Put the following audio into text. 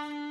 Bye.